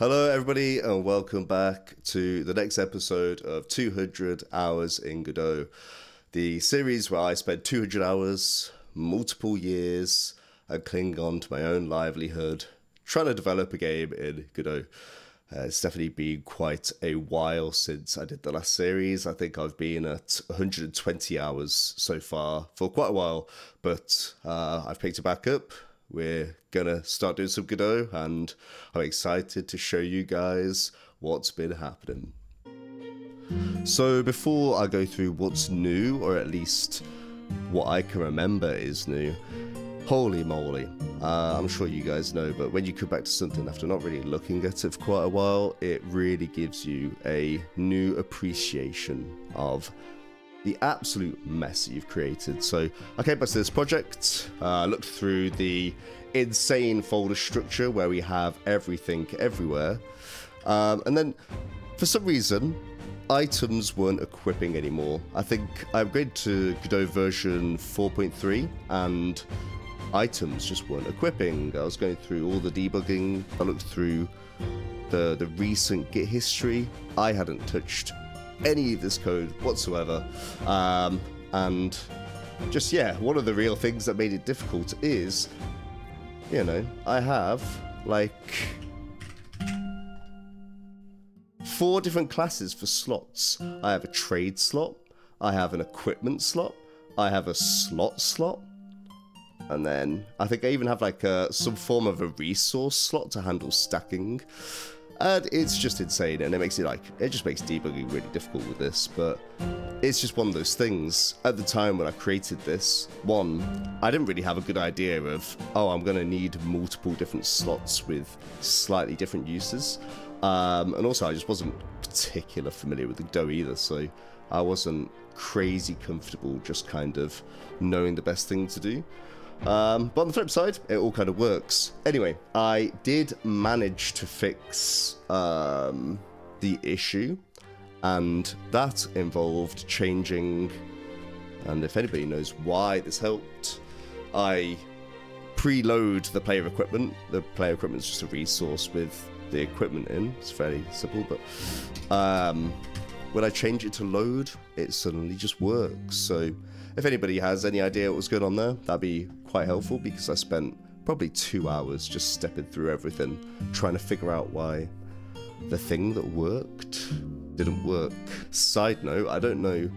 Hello, everybody, and welcome back to the next episode of 200 Hours in Godot, the series where I spent 200 hours, multiple years, and cling on to my own livelihood trying to develop a game in Godot. Uh, it's definitely been quite a while since I did the last series. I think I've been at 120 hours so far for quite a while, but uh, I've picked it back up we're gonna start doing some Godot, and I'm excited to show you guys what's been happening. So before I go through what's new, or at least what I can remember is new, holy moly, uh, I'm sure you guys know, but when you come back to something after not really looking at it for quite a while, it really gives you a new appreciation of the absolute mess you've created. So I came back to this project, uh, looked through the insane folder structure where we have everything everywhere, um, and then for some reason, items weren't equipping anymore. I think I upgraded to Godot version 4.3 and items just weren't equipping. I was going through all the debugging, I looked through the, the recent Git history. I hadn't touched any of this code whatsoever. Um, and just, yeah, one of the real things that made it difficult is, you know, I have like four different classes for slots. I have a trade slot, I have an equipment slot, I have a slot slot, and then I think I even have like a, some form of a resource slot to handle stacking. And it's just insane, and it makes it like, it just makes debugging really difficult with this, but it's just one of those things. At the time when I created this, one, I didn't really have a good idea of, oh, I'm going to need multiple different slots with slightly different uses. Um, and also, I just wasn't particular familiar with the Godot either, so I wasn't crazy comfortable just kind of knowing the best thing to do. Um, but on the flip side, it all kind of works. Anyway, I did manage to fix um, the issue, and that involved changing. And if anybody knows why this helped, I preload the player equipment. The player equipment is just a resource with the equipment in. It's fairly simple, but um, when I change it to load, it suddenly just works. So if anybody has any idea what was going on there, that'd be quite helpful because I spent probably two hours just stepping through everything, trying to figure out why the thing that worked didn't work. Side note, I don't know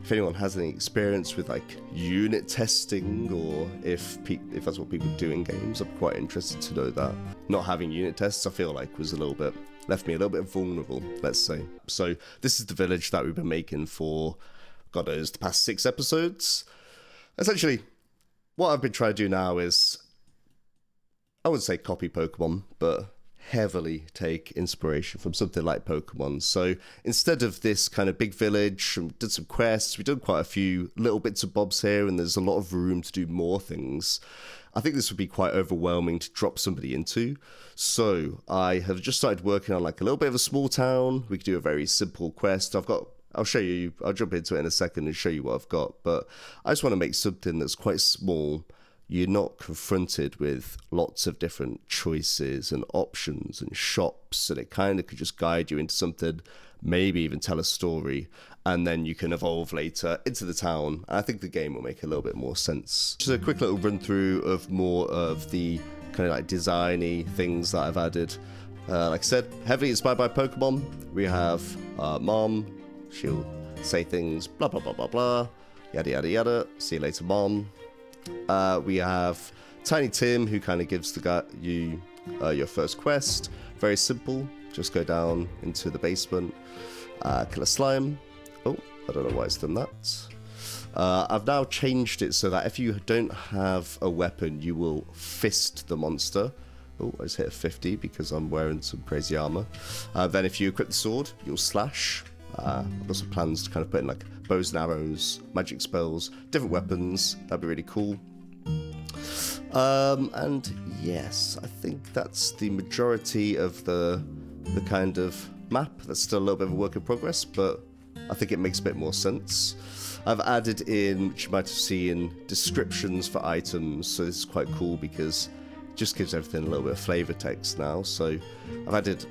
if anyone has any experience with like unit testing or if if that's what people do in games. I'm quite interested to know that. Not having unit tests, I feel like was a little bit left me a little bit vulnerable, let's say. So this is the village that we've been making for God knows, the past six episodes. Essentially, what I've been trying to do now is, I wouldn't say copy Pokemon, but heavily take inspiration from something like Pokemon. So instead of this kind of big village, we did some quests, we did quite a few little bits of bobs here, and there's a lot of room to do more things. I think this would be quite overwhelming to drop somebody into. So I have just started working on like a little bit of a small town. We could do a very simple quest. I've got I'll show you. I'll jump into it in a second and show you what I've got. But I just want to make something that's quite small. You're not confronted with lots of different choices and options and shops, and it kind of could just guide you into something, maybe even tell a story, and then you can evolve later into the town. I think the game will make a little bit more sense. Just a quick little run through of more of the kind of like designy things that I've added. Uh, like I said, heavily inspired by Pokemon. We have uh, Mom, She'll say things, blah, blah, blah, blah, blah, yada, yada, yada. See you later, mom. Uh, we have Tiny Tim, who kind of gives the guy, you uh, your first quest. Very simple. Just go down into the basement, uh, kill a slime. Oh, I don't know why it's done that. Uh, I've now changed it so that if you don't have a weapon, you will fist the monster. Oh, I just hit a 50 because I'm wearing some crazy armor. Uh, then if you equip the sword, you'll slash. Uh, I've got some plans to kind of put in like bows and arrows, magic spells, different weapons. That'd be really cool. Um, and yes, I think that's the majority of the the kind of map. That's still a little bit of a work in progress, but I think it makes a bit more sense. I've added in, which you might have seen, descriptions for items. So this is quite cool because it just gives everything a little bit of flavor text now. So I've added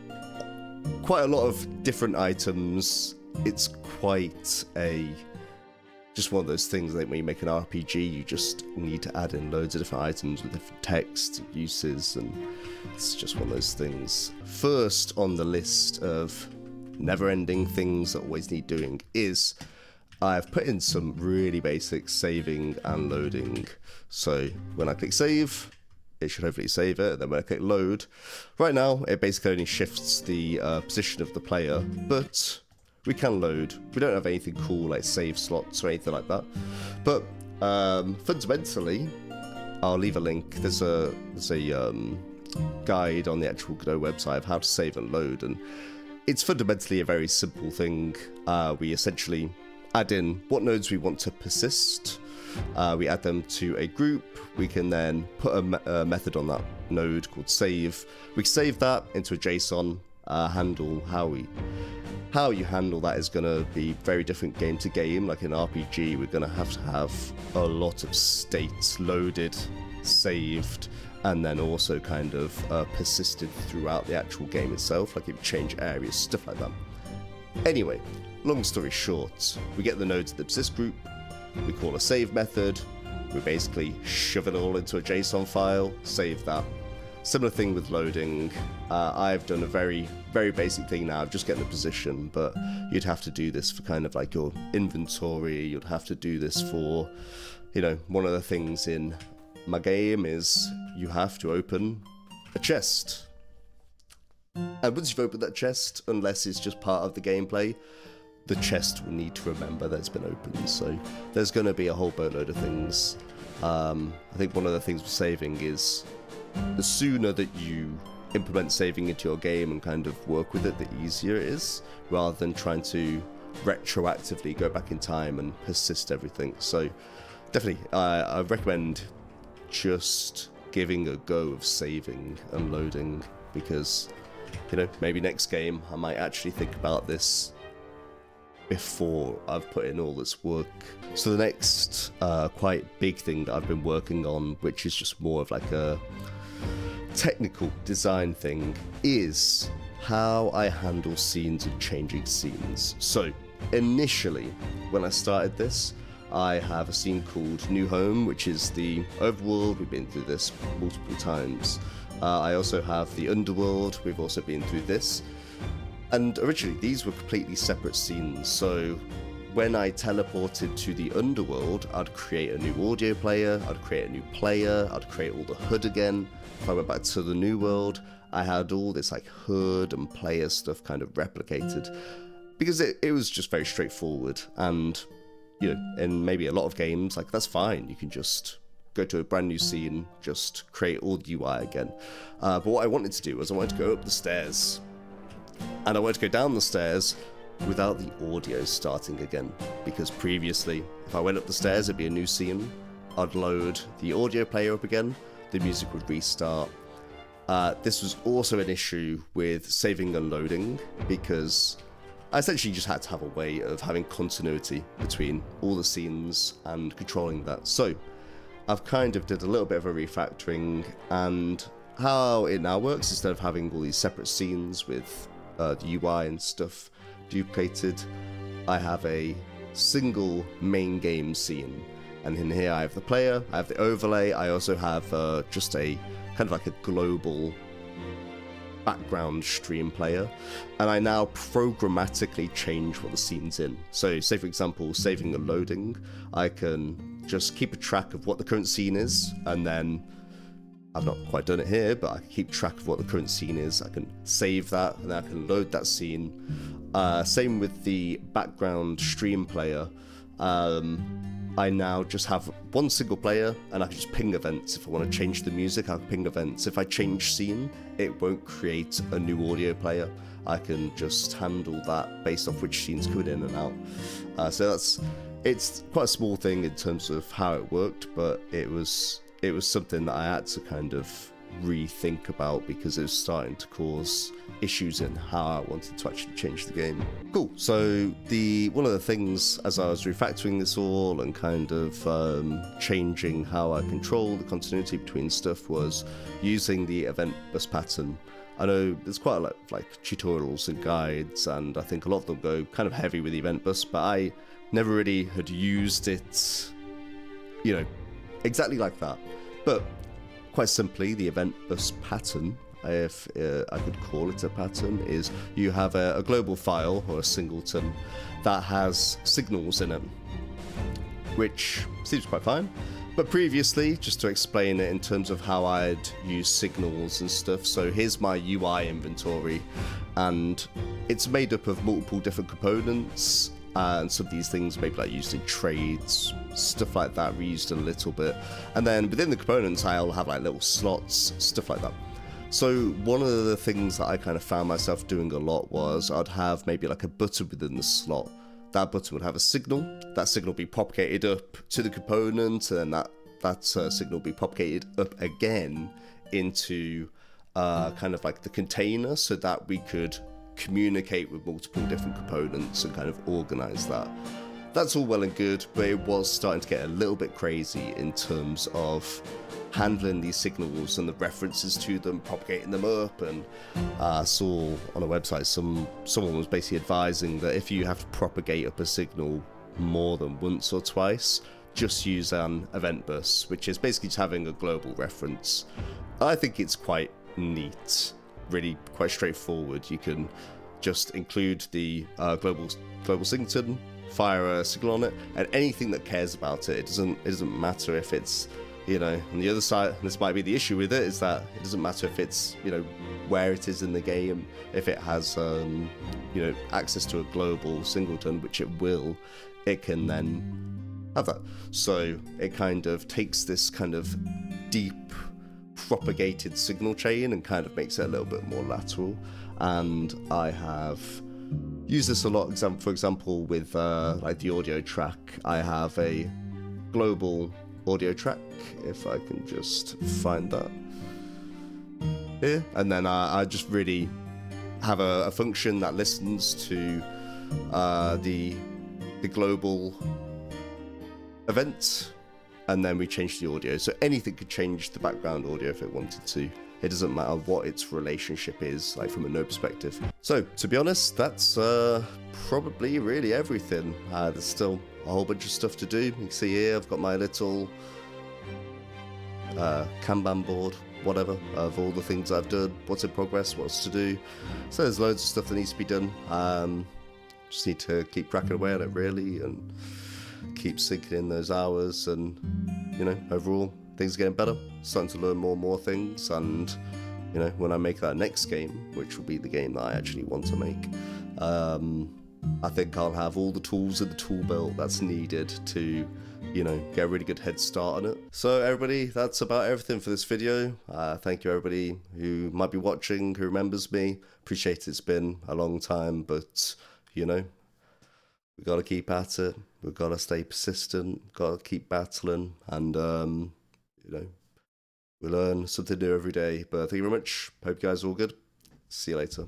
quite a lot of different items. It's quite a just one of those things that when you make an RPG, you just need to add in loads of different items with different text uses, and it's just one of those things. First on the list of never-ending things that always need doing is I've put in some really basic saving and loading. So when I click save, it should hopefully save it. And Then when I click load, right now it basically only shifts the uh, position of the player, but we can load. We don't have anything cool like save slots or anything like that. But um, fundamentally, I'll leave a link. There's a there's a um, guide on the actual Godot website of how to save and load, and it's fundamentally a very simple thing. Uh, we essentially add in what nodes we want to persist. Uh, we add them to a group. We can then put a, me a method on that node called save. We save that into a JSON uh, handle. How we how you handle that is going to be very different game to game. Like in RPG, we're going to have to have a lot of states loaded, saved, and then also kind of uh, persisted throughout the actual game itself. Like if you change areas, stuff like that. Anyway, long story short, we get the nodes in the persist group, we call a save method, we basically shove it all into a JSON file, save that, Similar thing with loading. Uh, I've done a very, very basic thing now just getting the position, but you'd have to do this for kind of like your inventory. You'd have to do this for, you know, one of the things in my game is you have to open a chest. And once you've opened that chest, unless it's just part of the gameplay, the chest will need to remember that it's been opened. So there's going to be a whole boatload of things. Um, I think one of the things we're saving is the sooner that you implement saving into your game and kind of work with it, the easier it is, rather than trying to retroactively go back in time and persist everything. So, definitely, I recommend just giving a go of saving and loading because, you know, maybe next game I might actually think about this before I've put in all this work. So the next uh, quite big thing that I've been working on, which is just more of like a technical design thing is how I handle scenes and changing scenes. So, initially, when I started this, I have a scene called New Home, which is the overworld. We've been through this multiple times. Uh, I also have the underworld. We've also been through this. And originally, these were completely separate scenes. So, when I teleported to the underworld, I'd create a new audio player, I'd create a new player, I'd create all the HUD again. If I went back to the new world, I had all this like HUD and player stuff kind of replicated because it, it was just very straightforward. And, you know, in maybe a lot of games, like that's fine. You can just go to a brand new scene, just create all the UI again. Uh, but what I wanted to do was I wanted to go up the stairs and I to go down the stairs without the audio starting again. Because previously, if I went up the stairs, it'd be a new scene. I'd load the audio player up again, the music would restart. Uh, this was also an issue with saving and loading because I essentially just had to have a way of having continuity between all the scenes and controlling that. So I've kind of did a little bit of a refactoring and how it now works instead of having all these separate scenes with uh, the UI and stuff duplicated, I have a single main game scene. And in here I have the player, I have the overlay, I also have uh, just a kind of like a global background stream player and I now programmatically change what the scene's in. So say for example saving and loading, I can just keep a track of what the current scene is and then I've not quite done it here, but I can keep track of what the current scene is. I can save that and I can load that scene uh, same with the background stream player. Um, I now just have one single player and I can just ping events. If I want to change the music, I can ping events. If I change scene, it won't create a new audio player. I can just handle that based off which scenes coming in and out. Uh, so that's it's quite a small thing in terms of how it worked, but it was it was something that I had to kind of rethink about because it was starting to cause issues in how I wanted to actually change the game. Cool. So the one of the things as I was refactoring this all and kind of um, changing how I control the continuity between stuff was using the event bus pattern. I know there's quite a lot of like tutorials and guides, and I think a lot of them go kind of heavy with Event Bus, but I never really had used it, you know, exactly like that. But quite simply, the Event Bus pattern, if uh, I could call it a pattern, is you have a, a global file or a singleton that has signals in it, which seems quite fine. But previously, just to explain it in terms of how I'd use signals and stuff, so here's my UI inventory, and it's made up of multiple different components, and some of these things maybe like used in trades, stuff like that, reused a little bit. And then within the components, I'll have like little slots, stuff like that. So one of the things that I kind of found myself doing a lot was I'd have maybe like a button within the slot that button would have a signal. That signal would be propagated up to the component, and then that that uh, signal would be propagated up again into uh, kind of like the container, so that we could communicate with multiple different components and kind of organize that. That's all well and good, but it was starting to get a little bit crazy in terms of handling these signals and the references to them, propagating them up. And uh, I saw on a website some someone was basically advising that if you have to propagate up a signal more than once or twice, just use an event bus, which is basically just having a global reference. I think it's quite neat, really quite straightforward. You can just include the uh, global global singleton, fire a signal on it, and anything that cares about it. It doesn't it doesn't matter if it's you know on the other side this might be the issue with it is that it doesn't matter if it's you know where it is in the game if it has um, you know access to a global singleton which it will it can then have that so it kind of takes this kind of deep propagated signal chain and kind of makes it a little bit more lateral. And i have used this a lot for example with uh, like the audio track. I have a global audio track if I can just find that here. And then I, I just really have a, a, function that listens to uh, the the global event and then we change the audio. So anything could change the background audio if it wanted to. It doesn't matter what its relationship is like from a node perspective. So to be honest that's uh, probably really everything. Uh, there's still a whole bunch of stuff to do. You can see here I've got my little uh, Kanban board, whatever, of all the things I've done, what's in progress, what's to do. So there's loads of stuff that needs to be done. Um, just need to keep cracking away at it, really, and keep sinking in those hours. And, you know, overall, things are getting better. Starting to learn more and more things. And, you know, when I make that next game, which will be the game that I actually want to make, um, I think I'll have all the tools in the tool belt that's needed to you know, get a really good head start on it. So everybody, that's about everything for this video. Uh, thank you everybody who might be watching, who remembers me. Appreciate it's been a long time, but you know, we got to keep at it. We've got to stay persistent. Got to keep battling, and um, you know, we learn something new every day. But thank you very much. Hope you guys are all good. See you later.